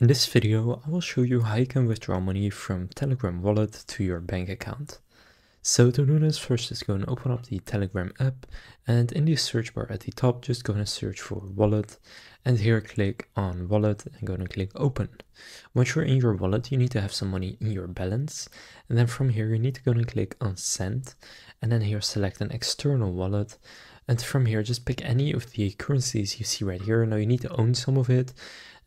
In this video, I will show you how you can withdraw money from Telegram wallet to your bank account. So to do this, first just go and open up the Telegram app and in the search bar at the top, just go and search for wallet and here click on wallet and go and click open. Once you're in your wallet, you need to have some money in your balance and then from here you need to go and click on send and then here select an external wallet and from here just pick any of the currencies you see right here. Now you need to own some of it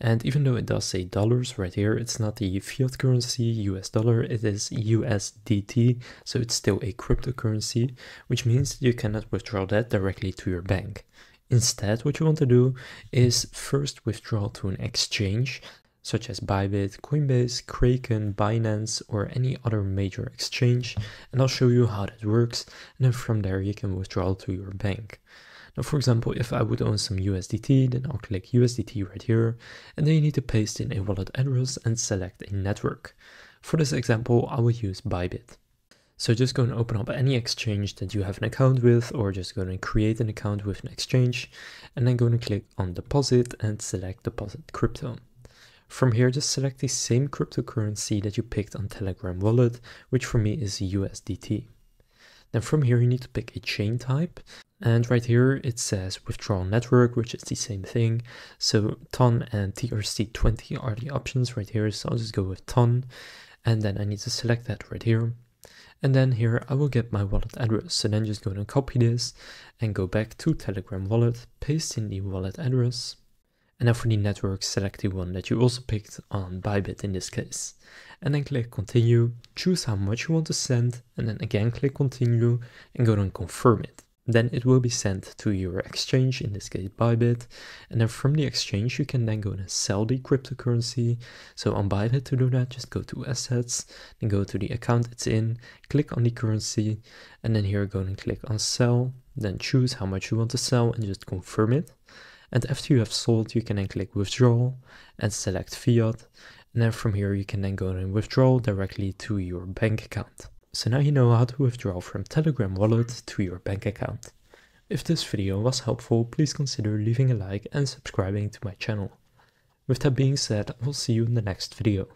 and even though it does say dollars right here, it's not the fiat currency US dollar, it is USDT, so it's still a cryptocurrency, which means you cannot withdraw that directly to your bank. Instead, what you want to do is first withdraw to an exchange, such as Bybit, Coinbase, Kraken, Binance, or any other major exchange, and I'll show you how that works, and then from there you can withdraw to your bank. Now, for example, if I would own some USDT, then I'll click USDT right here, and then you need to paste in a wallet address and select a network. For this example, I will use Bybit. So just go and open up any exchange that you have an account with, or just go and create an account with an exchange, and then go and click on deposit and select deposit crypto. From here, just select the same cryptocurrency that you picked on Telegram wallet, which for me is USDT. Then from here, you need to pick a chain type. And right here, it says withdrawal network, which is the same thing. So TON and TRC20 are the options right here. So I'll just go with TON. And then I need to select that right here. And then here I will get my wallet address. So then just go and copy this and go back to Telegram wallet, paste in the wallet address. And now for the network, select the one that you also picked on Bybit in this case. And then click continue, choose how much you want to send, and then again click continue and go and confirm it. Then it will be sent to your exchange, in this case Bybit. And then from the exchange, you can then go and sell the cryptocurrency. So on Bybit to do that, just go to assets, then go to the account it's in, click on the currency, and then here go and click on sell. Then choose how much you want to sell and just confirm it. And after you have sold, you can then click withdraw and select fiat. And then from here, you can then go and withdraw directly to your bank account. So now you know how to withdraw from Telegram wallet to your bank account. If this video was helpful, please consider leaving a like and subscribing to my channel. With that being said, I will see you in the next video.